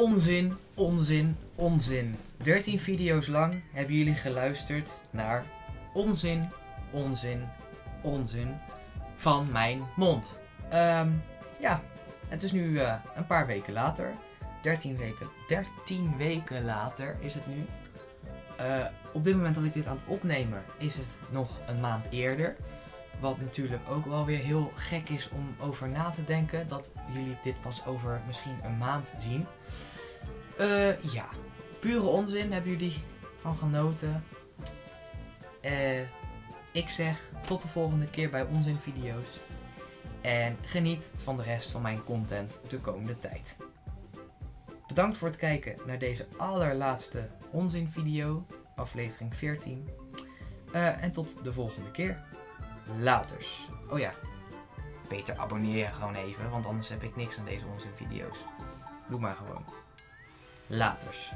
Onzin, onzin, onzin. 13 video's lang hebben jullie geluisterd naar onzin, onzin, onzin van mijn mond. Ehm, ja, het is nu eh, een paar weken later. 13 weken, 13 weken later is het nu. Eh, op dit moment dat ik dit aan het opnemen is het nog een maand eerder. Wat natuurlijk ook wel weer heel gek is om over na te denken. Dat jullie dit pas over misschien een maand zien. Eh, ja, pure onzin. Hebben jullie van genoten? Eh, ik zeg tot de volgende keer bij Onzin Video's. En geniet van de rest van mijn content de komende tijd. Bedankt voor het kijken naar deze allerlaatste Onzin video, aflevering 14. Eh, en tot de volgende keer. Laters. Oh ja, beter abonneer je gewoon even, want anders heb ik niks aan deze onzin video's. Doe maar gewoon. Laters.